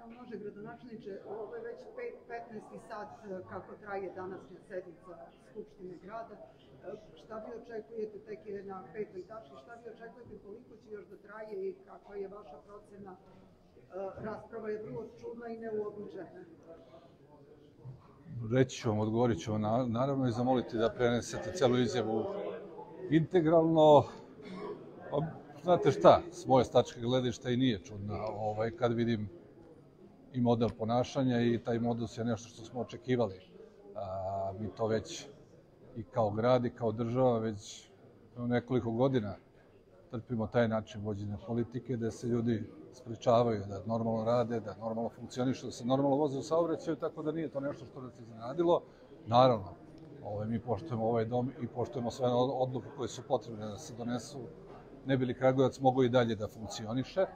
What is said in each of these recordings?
Evo može, gradonačelniče, ovo je već pet, 15. sat e, kako traje današnja sednica Skupštine grada. E, Šta vi očekujete, tek je na petoj tački, šta vi očekujete, koliko će još da traje i kakva je vaša procena? E, Rasprava je vrlo čudna i neuobičajena. Reći ću vam, odgovorit ću vam na- naravno i zamoliti da prenesete celu izjavu integralno. Pa, znate šta, s moje stačke gledišta i nije čudna ovaj, kad vidim i model ponašanja i taj modus je nešto što smo očekivali. A, mi to već i kao grad i kao država već nekoliko godina trpimo taj način vođenja politike, da se ljudi spričavaju da normalno rade, da normalno funkcionišu, da se normalno voze u saobraćaju, tako da nije to nešto što nas iznenadilo. Naravno, ovaj, mi poštujemo ovaj dom i poštujemo sve odluke koje su potrebne da se donesu, ne bi li Kragujevac mogo i dalje da funkcioniše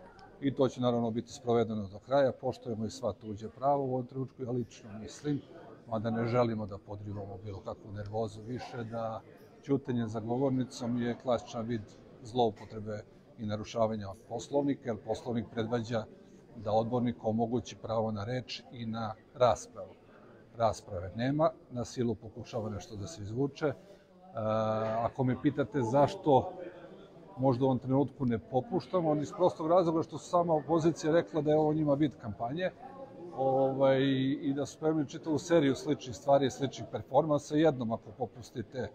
i to će naravno biti sprovedeno do kraja. Poštujemo i sva tuđe prava u ovom trenutku, ja lično mislim, mada ne želimo da podrivamo bilo kakvu nervozu više, da ćutenje za govornicom je klasičan vid zloupotrebe i narušavanja poslovnika, jer poslovnik predvađa da odbornik omogući pravo na reč i na raspravu. Rasprave nema, na silu pokušava nešto da se izvuče. E, ako me pitate zašto možda u ovom trenutku ne popuštamo, on iz prostog razloga što su sama opozicija rekla da je ovo njima vid kampanje ovaj, i da su spremili čitavu seriju sličnih stvari, sličnih performansa. Jednom ako popustite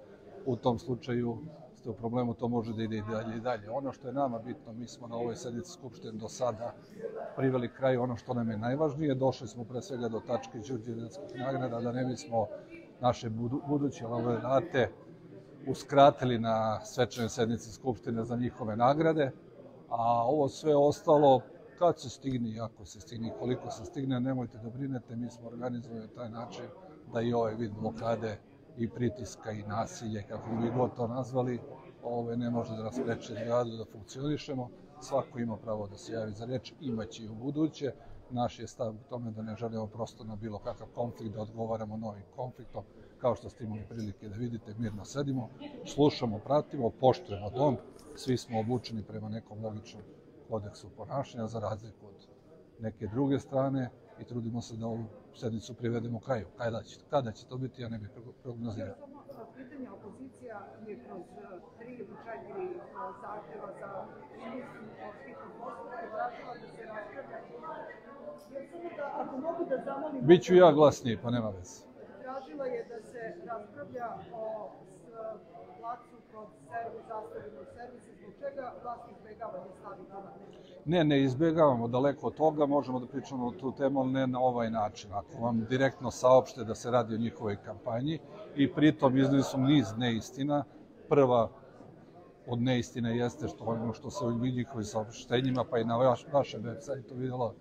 u tom slučaju ste u problemu, to može da ide i dalje i dalje. Ono što je nama bitno, mi smo na ovoj sednici Skupštine do sada priveli kraj ono što nam je najvažnije. Došli smo pre svega do tačke Đurđevdanskih nagrada, da ne bismo naše budu, buduće laureate uskratili na svečane sednice Skupštine za njihove nagrade, a ovo sve ostalo, kad se stigne, ako se stigne, koliko se stigne, nemojte da brinete, mi smo organizovali na taj način da i ovaj vid blokade i pritiska i nasilje, kako bi god to nazvali, ove, ne može da nas preče da funkcionišemo. Svako ima pravo da se javi za reč, imaće i u buduće. Naš je stav u tome da ne želimo prosto na bilo kakav konflikt, da odgovaramo novim konfliktom, kao što ste imali prilike da vidite, mirno sedimo, slušamo, pratimo, poštujemo dom, svi smo obučeni prema nekom logičnom kodeksu ponašanja, za razliku od neke druge strane i trudimo se da ovu sednicu privedemo kraju. Kada će, kada će to biti, ja ne bih prognozirao. Pitanje opozicija je kroz tri ili četiri zahteva za hitnog postupka tražila da se raspravlja. Biću ja glasniji, pa nema veze. Tražila je da se raspravlja o placu kod servis, zastavljenog servisa, zbog čega vlast izbegava da stavi na? Ne, ne izbjegavamo daleko od toga, možemo da pričamo o tu temu, ali ne na ovaj način. Ako vam direktno saopšte da se radi o njihovoj kampanji i pritom iznili su niz neistina, prva od neistine jeste što ono što se u njihovim saopštenjima, pa i na vaš, vašem web sajtu videlo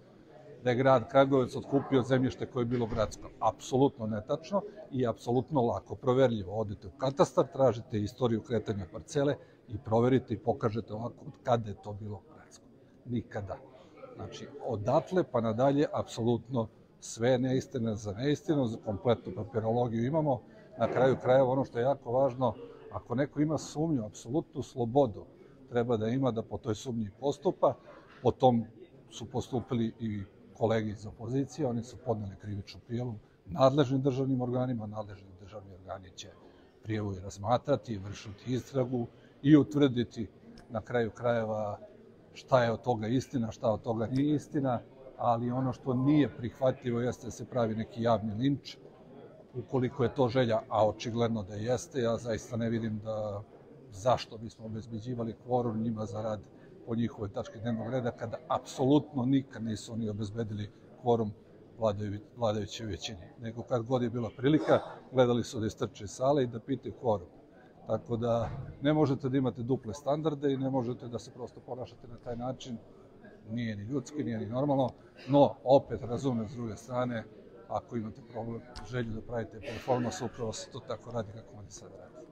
da je grad Kragujevac otkupio zemljište koje je bilo gradsko. Apsolutno netačno i apsolutno lako proverljivo. Odete u katastar, tražite istoriju kretanja parcele i proverite i pokažete ovako kada je to bilo gradsko. Nikada. Znači, odatle pa nadalje, apsolutno sve neistine za neistinu, za kompletnu papirologiju imamo. Na kraju krajeva ono što je jako važno, ako neko ima sumnju, apsolutnu slobodu, treba da ima da po toj sumnji postupa, po tom su postupili i kolegi iz opozicije, oni su podneli krivičnu prijavu nadležnim državnim organima, nadležni državni organi će prijavu i razmatrati, vršiti istragu i utvrditi na kraju krajeva šta je od toga istina, šta od toga nije istina, ali ono što nije prihvatljivo jeste da se pravi neki javni linč, ukoliko je to želja, a očigledno da jeste, ja zaista ne vidim da zašto bismo obezbeđivali kvorum njima za rad po njihovoj tački dnevnog reda, kada apsolutno nikad nisu oni obezbedili kvorum vladajućoj većini. Nego kad god je bila prilika, gledali su da istrče sale i da pitaju kvorum. Tako da ne možete da imate duple standarde i ne možete da se prosto ponašate na taj način. Nije ni ljudski, nije ni normalno, no opet razumem s druge strane, ako imate problem, želju da pravite performans, upravo se to tako radi kako oni sad radi.